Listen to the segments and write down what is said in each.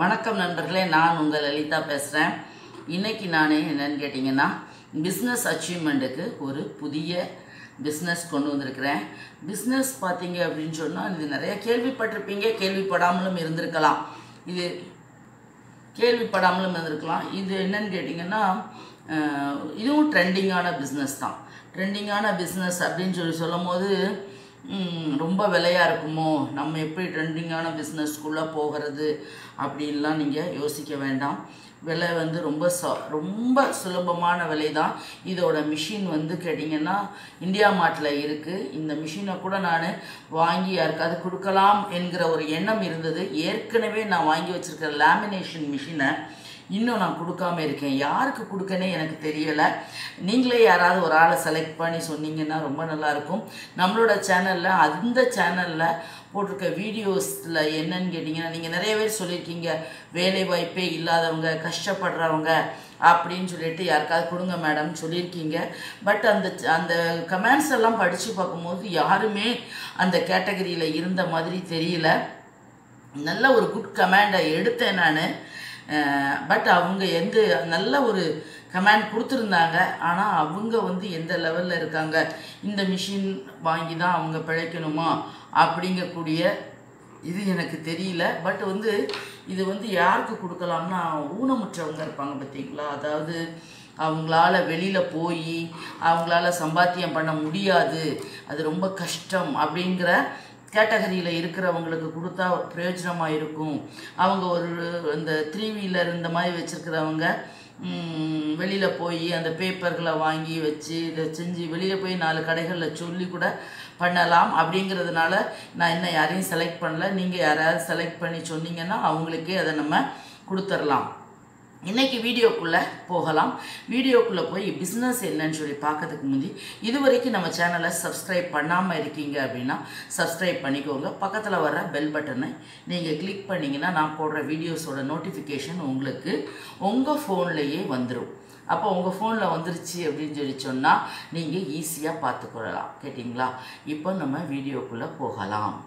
வணக்கம் நண்பர்களே நான் உங்கள் லலிதா பேசுகிறேன் இன்றைக்கி நான் என்னன்னு கேட்டிங்கன்னா பிஸ்னஸ் அச்சீவ்மெண்ட்டுக்கு ஒரு புதிய பிஸ்னஸ் கொண்டு வந்திருக்கிறேன். பிஸ்னஸ் பார்த்தீங்க அப்படின்னு சொன்னால் இது நிறைய கேள்விப்பட்டிருப்பீங்க கேள்விப்படாமலும் இருந்திருக்கலாம். இது கேள்விப்படாமலும் இருந்திருக்கலாம். இது என்னன்னு கேட்டிங்கன்னா இதுவும் ட்ரெண்டிங்கான பிஸ்னஸ் தான். ட்ரெண்டிங்கான பிஸ்னஸ் அப்படின்னு சொல்லி சொல்லும் போது ரொம்ப விலையாக இருக்குமோ? நம்ம எப்படி ட்ரெண்டிங்கான பிஸ்னஸ்க்குள்ளே போகிறது அப்படின்லாம் நீங்கள் யோசிக்க வேண்டாம். விலை வந்து ரொம்ப ச ரொம்ப சுலபமான விலை தான் இதோட மிஷின் வந்து கேட்டிங்கன்னா இந்தியா மார்ட்டில் இருக்குது இந்த மிஷினை கூட நான் வாங்கி யாருக்காவது கொடுக்கலாம் என்கிற ஒரு எண்ணம் இருந்தது. ஏற்கனவே நான் வாங்கி வச்சுருக்கிற லேமினேஷன் மிஷினை இன்னும் நான் கொடுக்காம இருக்கேன். யாருக்கு கொடுக்கனே எனக்கு தெரியலை. நீங்களே யாராவது ஒரு ஆளை செலக்ட் பண்ணி சொன்னீங்கன்னா ரொம்ப நல்லாயிருக்கும் நம்மளோட சேனலில் அந்த சேனலில் போட்டிருக்க வீடியோஸில் என்னன்னு கேட்டிங்கன்னா நீங்கள் நிறைய பேர் சொல்லியிருக்கீங்க வேலை வாய்ப்பே இல்லாதவங்க கஷ்டப்படுறவங்க அப்படின்னு சொல்லிட்டு யாருக்காவது கொடுங்க மேடம் சொல்லியிருக்கீங்க. பட் அந்த அந்த கமெண்ட்ஸ் எல்லாம் படித்து பார்க்கும்போது யாருமே அந்த கேட்டகரியில் இருந்த மாதிரி தெரியல. நல்ல ஒரு குட் கமெண்டை எடுத்தேன் நான். பட் அவங்க எந்த நல்ல ஒரு கமாண்ட் கொடுத்துருந்தாங்க. ஆனால் அவங்க வந்து எந்த லெவலில் இருக்காங்க? இந்த மிஷின் வாங்கி தான் அவங்க பிழைக்கணுமா? அப்படிங்கக்கூடிய இது எனக்கு தெரியல. பட் வந்து இது வந்து யாருக்கு கொடுக்கலாம்னா ஊனமுற்றவங்க இருப்பாங்க பார்த்தீங்களா? அதாவது அவங்களால வெளியில் போய் அவங்களால சம்பாத்தியம் பண்ண முடியாது. அது ரொம்ப கஷ்டம் அப்படிங்கிற கேட்டகரியில் இருக்கிறவங்களுக்கு கொடுத்தா பிரயோஜனமாக இருக்கும். அவங்க ஒரு இந்த த்ரீ வீலர் இந்த மாதிரி வச்சுருக்கிறவங்க வெளியில் போய் அந்த பேப்பர்களை வாங்கி வச்சு இதை செஞ்சு வெளியில் போய் நாலு கடைகளில் சொல்லி கூட பண்ணலாம். அப்படிங்கிறதுனால நான் இன்னும் யாரையும் செலக்ட் பண்ணல. நீங்கள் யாராவது செலக்ட் பண்ணி சொன்னீங்கன்னா அவங்களுக்கே அதை நம்ம கொடுத்துர்லாம். இன்றைக்கி வீடியோக்குள்ளே போகலாம். வீடியோக்குள்ளே போய் பிஸ்னஸ் என்னன்னு சொல்லி பார்க்கறதுக்கு முந்தி இது வரைக்கும் நம்ம சேனலை சப்ஸ்கிரைப் பண்ணாமல் இருக்கீங்க அப்படின்னா சப்ஸ்கிரைப் பண்ணிக்கோங்க. பக்கத்தில் வர பெல் பட்டனை நீங்கள் கிளிக் பண்ணிங்கன்னா நான் போடுற வீடியோஸோட நோட்டிஃபிகேஷன் உங்களுக்கு உங்கள் ஃபோன்லேயே வந்துடும் அப்போ உங்கள் ஃபோனில் வந்துருச்சு அப்படின்னு சொல்லி சொன்னால் நீங்கள் ஈஸியாக பார்த்துக்கொள்ளலாம். கேட்டிங்களா? இப்போ நம்ம வீடியோக்குள்ளே போகலாம்.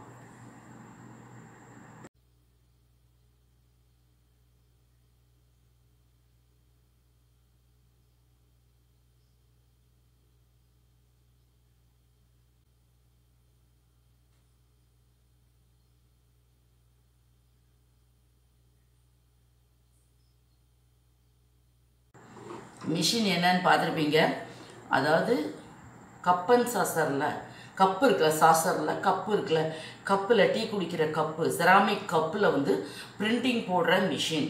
மிஷின் என்னன்னு பார்த்துருப்பீங்க. அதாவது கப்பன் சாசரில் கப்பு இருக்குல்ல சாசரில் கப்பு இருக்குல்ல கப்பில் டீ குடிக்கிற கப்பு செராமிக் கப்பில் வந்து பிரிண்டிங் போடுற மிஷின்.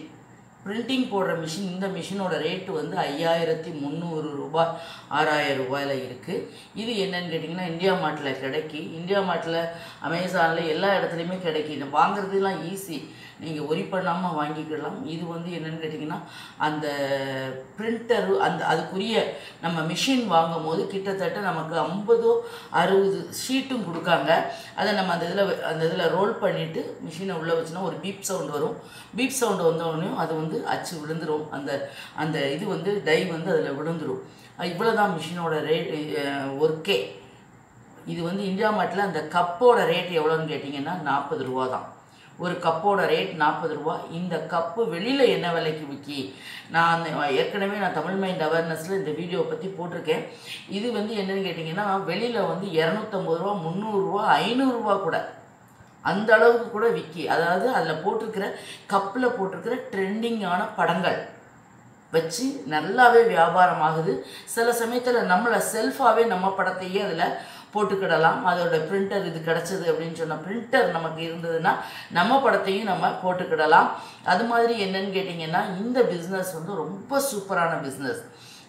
பிரிண்டிங் போடுற மிஷின் இந்த மிஷினோட ரேட்டு வந்து ஐயாயிரத்தி முந்நூறு ரூபாய் ஆறாயிரம் ரூபாயில் இருக்குது இது என்னன்னு கேட்டிங்கன்னா இந்தியா மார்ட்டில் கிடைக்கி. இந்தியா மார்ட்டில் அமேசானில் எல்லா இடத்துலையுமே கிடைக்கி. வாங்குறதுலாம் ஈஸி நீங்கள் ஒரி பண்ணாமல் வாங்கிக்கலாம். இது வந்து என்னென்னு கேட்டிங்கன்னா அந்த பிரிண்டரு அந்த அதுக்குரிய நம்ம மிஷின் வாங்கும் போது கிட்டத்தட்ட நமக்கு ஐம்பதோ அறுபது ஷீட்டும் கொடுக்காங்க. அதை நம்ம அந்த இதில் அந்த இதில் ரோல் பண்ணிவிட்டு மிஷினை உள்ளே வச்சுனா ஒரு பீப் சவுண்ட் வரும். பீப் சவுண்டு வந்தோடனே அது வந்து அச்சு விழுந்துடும் அந்த அந்த இது வந்து டை வந்து அதில் விழுந்துடும் இவ்வளோ தான் மிஷினோட ரேட் ஒர்க்கே இது வந்து இந்தியா மாட்டில் அந்த கப்போட ரேட் எவ்வளோன்னு கேட்டிங்கன்னா நாற்பது ரூபா தான் ஒரு கப்போட ரேட் நாற்பது ரூபா. இந்த கப்பு வெளியில் என்ன விலைக்கு விற்கி நான் அந்த ஏற்கனவே நான் தமிழ் மைண்ட் அவேர்னஸில் இந்த வீடியோ பற்றி போட்டிருக்கேன். இது வந்து என்னென்னு கேட்டிங்கன்னா வெளியில் வந்து இரநூத்தம்பது ரூபா முந்நூறுரூவா ஐநூறுரூவா கூட. அந்த அளவுக்கு கூட விற்கி அதாவது அதில் போட்டிருக்கிற கப்பில் போட்டிருக்கிற ட்ரெண்டிங்கான படங்கள் வச்சு நல்லாவே வியாபாரம் ஆகுது. சில சமயத்தில் நம்மளை செல்ஃபாகவே நம்ம படத்தையே அதில் போட்டுக்கிடலாம். அதோட பிரிண்டர் இது கிடச்சிது அப்படின்னு சொன்ன பிரிண்டர் நமக்கு இருந்ததுன்னா நம்ம படத்தையும் நம்ம போட்டுக்கிடலாம். அது மாதிரி என்னன்னு கேட்டிங்கன்னா இந்த பிஸ்னஸ் வந்து ரொம்ப சூப்பரான பிஸ்னஸ்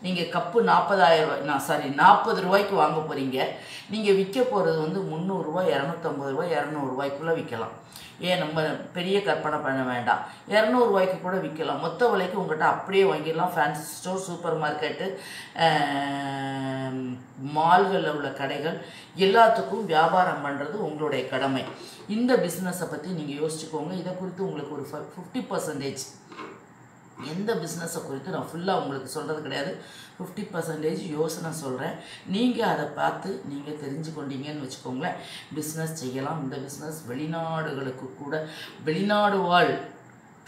நீங்கள் கப்பு நாற்பதாயிரம் ரூபாய் நான் சாரி நாற்பது ரூபாய்க்கு வாங்க போகிறீங்க நீங்கள் விற்க போகிறது வந்து முந்நூறுரூவா இரநூத்தம்பது ரூபாய் இரநூறுவாய்க்குள்ளே விற்கலாம். ஏன் நம்ம பெரிய கற்பனை பண்ண வேண்டாம். இரநூறுவாய்க்கு கூட விற்கலாம். மொத்த விலைக்கு உங்கள்கிட்ட அப்படியே வாங்கிடலாம். ஃபேன்சி ஸ்டோர் சூப்பர் மார்க்கெட்டு மால்களில் உள்ள கடைகள் எல்லாத்துக்கும் வியாபாரம் பண்ணுறது உங்களுடைய கடமை. இந்த பிஸ்னஸை பற்றி நீங்கள் யோசிச்சுக்கோங்க. இதை குறித்து உங்களுக்கு ஒரு ஃபிஃப்டி பர்சன்டேஜ் எந்த பிஸ்னஸை குறித்து நான் ஃபுல்லாக உங்களுக்கு சொல்கிறது கிடையாது. ஃபிஃப்டி பர்சன்டேஜ் யோசனை சொல்கிறேன் நீங்கள் அதை பார்த்து நீங்கள் தெரிஞ்சு கொண்டீங்கன்னு வச்சுக்கோங்களேன். பிஸ்னஸ் செய்யலாம். இந்த பிஸ்னஸ் வெளிநாடுகளுக்கு கூட வெளிநாடு வாழ்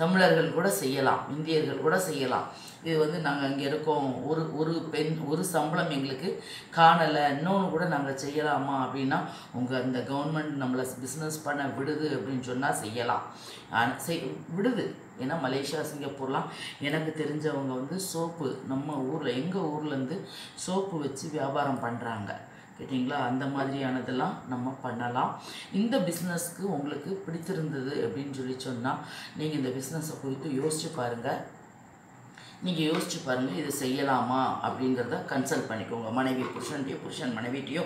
தமிழர்கள் கூட செய்யலாம் இந்தியர்கள் கூட செய்யலாம். இது வந்து நாங்கள் அங்கே இருக்கோம். ஒரு ஒரு பெண் ஒரு சம்பளம் எங்களுக்கு காணலை. இன்னொன்று கூட நாங்கள் செய்யலாமா அப்படின்னா உங்கள் அந்த கவர்மெண்ட் நம்மளை பிஸ்னஸ் பண்ண விடுது அப்படின்னு சொன்னால் செய்யலாம். செய் விடுது. ஏன்னா மலேசியா சிங்கப்பூர்லாம் எனக்கு தெரிஞ்சவங்க வந்து சோப்பு நம்ம ஊரில் எங்கள் ஊர்லேருந்து சோப்பு வச்சு வியாபாரம் பண்ணுறாங்க கேட்டிங்களா? அந்த மாதிரியானதெல்லாம் நம்ம பண்ணலாம். இந்த பிஸ்னஸ்க்கு உங்களுக்கு பிடிச்சிருந்தது அப்படின்னு சொல்லி சொன்னால் நீங்கள் இந்த பிஸ்னஸை குறித்து யோசிச்சு பாருங்கள் நீங்கள் யோசிச்சு பாருங்கள் இது செய்யலாமா அப்படிங்கிறத கன்சல்ட் பண்ணிக்கோங்க. மனைவி புருஷன்ட்டையோ புருஷன் மனைவிட்டையோ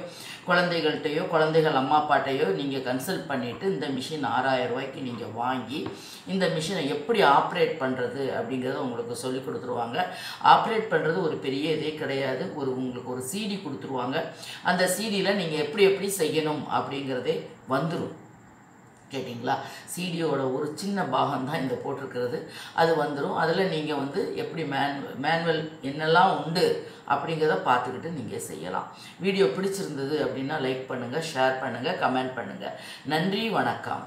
குழந்தைகள்கிட்டையோ குழந்தைகள் அம்மா அப்பாட்டையோ நீங்கள் கன்சல்ட் பண்ணிவிட்டு இந்த மிஷின் ஆறாயிரம் ரூபாய்க்கு நீங்கள் வாங்கி இந்த மிஷினை எப்படி ஆப்ரேட் பண்ணுறது அப்படிங்கிறத உங்களுக்கு சொல்லி கொடுத்துருவாங்க. ஆப்ரேட் பண்ணுறது ஒரு பெரிய இதே கிடையாது. ஒரு உங்களுக்கு ஒரு சீடி கொடுத்துருவாங்க. அந்த சீடியில் நீங்கள் எப்படி எப்படி செய்யணும் அப்படிங்கிறதே வந்துடும் கேட்டிங்களா சிடியோட ஒரு சின்ன பாகம் தான் இந்த போட்டிருக்கிறது. அது வந்துடும் அதில் நீங்கள் வந்து எப்படி மேன் மேனுவல் என்னெல்லாம் உண்டு அப்படிங்கிறத பார்த்துக்கிட்டு நீங்கள் செய்யலாம். வீடியோ பிடிச்சிருந்தது அப்படின்னா லைக் பண்ணுங்கள் ஷேர் பண்ணுங்கள் கமெண்ட் பண்ணுங்கள் நன்றி வணக்கம்.